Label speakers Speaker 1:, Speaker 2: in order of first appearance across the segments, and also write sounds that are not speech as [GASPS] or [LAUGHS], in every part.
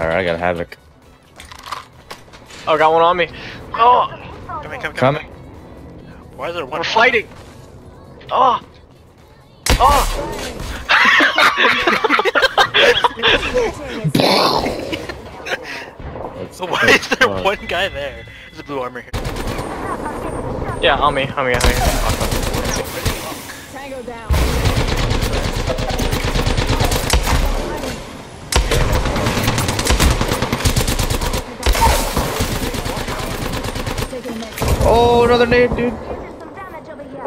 Speaker 1: Alright, I got Havoc.
Speaker 2: Oh, got one on me. Oh,
Speaker 3: Coming, coming, coming.
Speaker 1: Coming.
Speaker 3: Why is there one?
Speaker 2: we're fighting. Oh. Oh.
Speaker 3: So [LAUGHS] why is there
Speaker 1: Fuck.
Speaker 3: one guy there? There's a blue armor here.
Speaker 2: yeah, on me, on me, on me.
Speaker 4: Tango down.
Speaker 1: Oh, another nade, dude.
Speaker 5: some damage over here.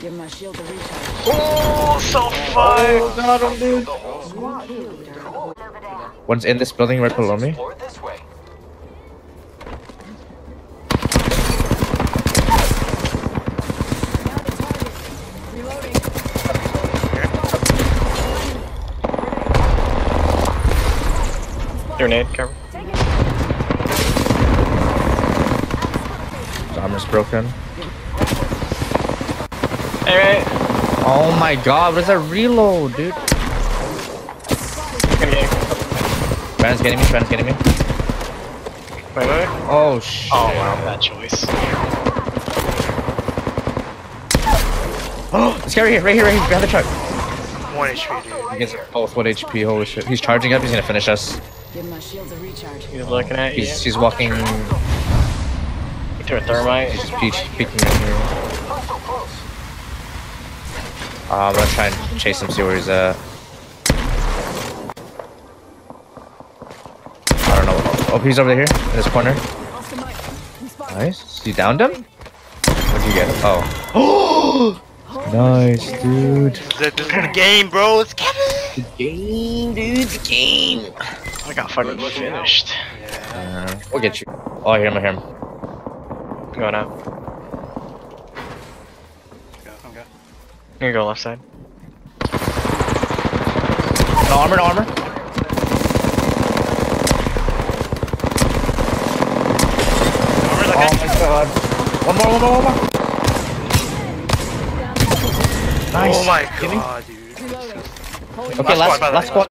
Speaker 4: Give my shield a recharge.
Speaker 2: Oh, so oh, far.
Speaker 1: got him, dude. One's in this building right below me.
Speaker 2: Grenade, cover.
Speaker 1: His armor's broken.
Speaker 2: Hey,
Speaker 1: Oh my god, what is that reload, dude?
Speaker 2: wait, wait.
Speaker 1: Brandon's getting me, Brandon's getting me.
Speaker 2: Wait, wait, wait.
Speaker 1: Oh, shit.
Speaker 2: Oh, wow, bad choice.
Speaker 1: Oh, this guy right here, right here, right here, behind the truck.
Speaker 3: One HP, dude.
Speaker 1: He gets both 1 HP, holy shit. He's charging up, he's gonna finish us.
Speaker 4: Give my shields a recharge.
Speaker 2: He's looking at you.
Speaker 1: He's, he's walking,
Speaker 2: to a thermite.
Speaker 1: he's peek, peeking right here. Uh, I'm gonna try and chase him, see where he's at. I don't know. Oh, he's over here, in this corner.
Speaker 4: Off the mic. We spotted.
Speaker 1: Nice. You downed him? What'd you get? Oh. [GASPS] nice, dude.
Speaker 3: This this is the game, bro. Let's get it.
Speaker 1: Game, dude, the game.
Speaker 2: I got fucking finished.
Speaker 3: Yeah.
Speaker 1: Uh, we'll get you. Oh, I hear him, I hear him.
Speaker 2: I'm going out.
Speaker 3: Go, I'm go.
Speaker 2: I'm gonna go left side.
Speaker 1: No armor, no armor.
Speaker 3: Armor's
Speaker 1: Oh my god. One more, one more, one more. Nice.
Speaker 3: Oh my god, dude.
Speaker 1: Okay,
Speaker 3: Last
Speaker 1: last,
Speaker 3: squad,
Speaker 1: last squad.